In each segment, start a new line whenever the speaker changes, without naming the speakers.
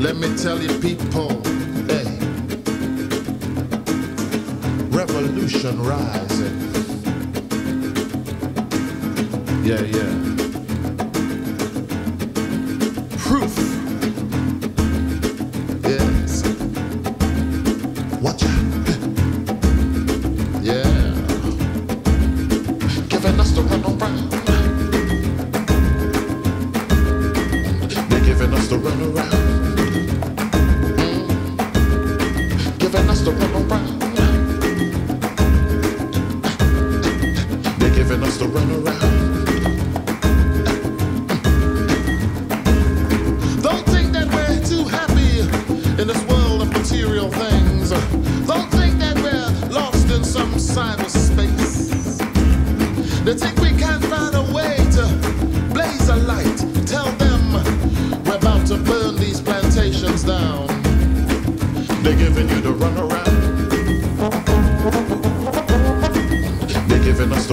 Let me tell you, people, hey, revolution rising. Yeah, yeah. Proof. Yes. Watch out. Yeah. Giving us the run around. They're giving us the runaround. They're giving us the runaround. Don't think that we're too happy in this world of material things. Don't think that we're lost in some cyberspace. They think we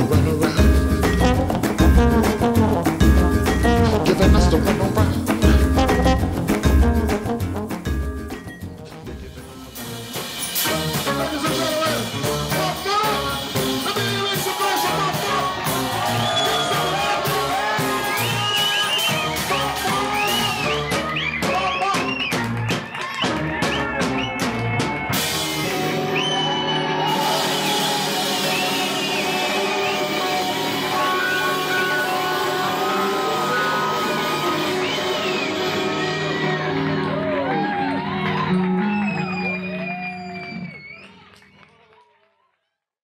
run around. Giving us the run around.